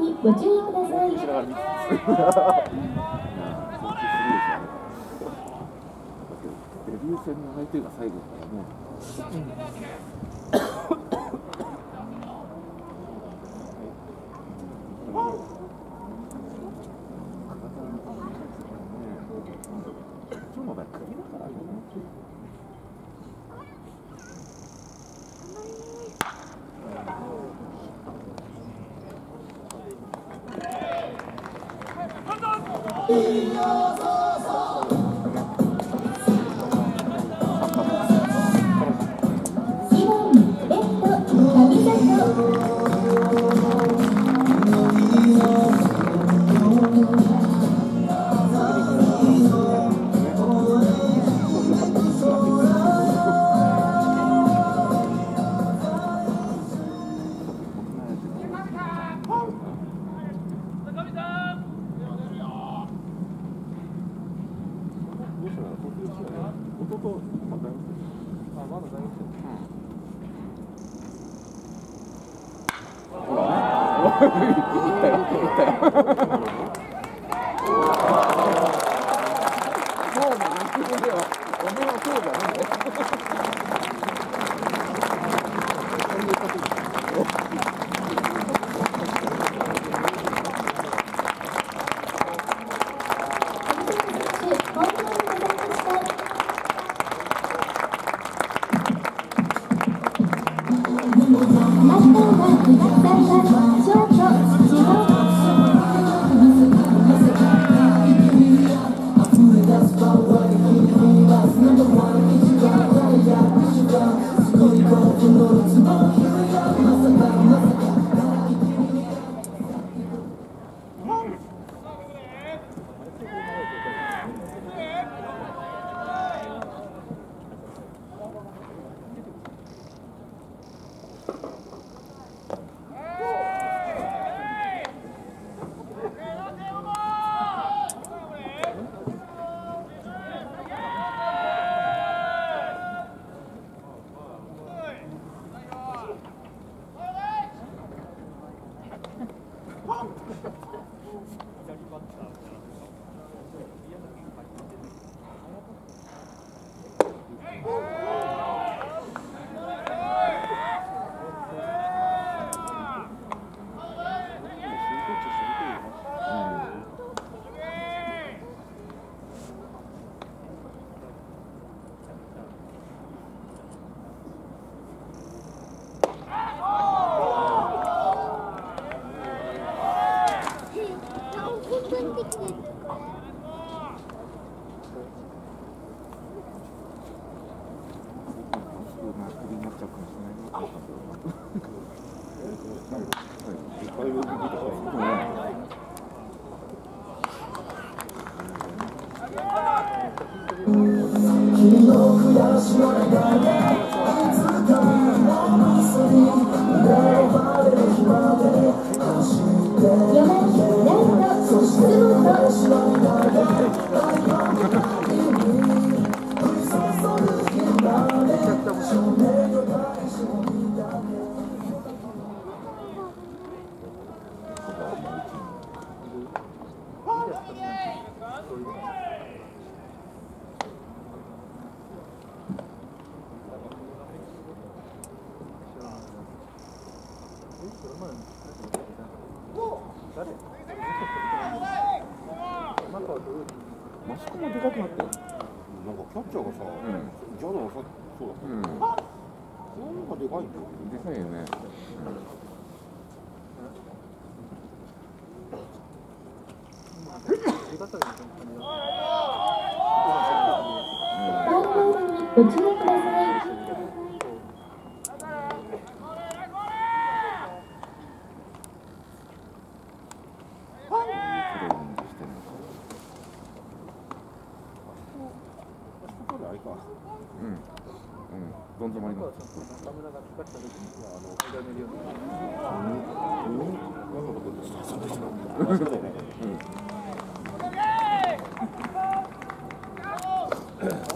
にご注意ください。後ろから見てデビュー戦の相手が最後だから一二弟またあまだ大学生。いったよ、いったよ。そうもなくては、お前はそうじゃない。左バッター君の悔しれないなとマスコもでかくなったよ。なんかキャッチャーがさ、ん。ジャドがさそうだった、うん。なんかでかいんだよ。でかいよね。マイボーか。うん。うん。どんどんまります。うん。うん。う。うん。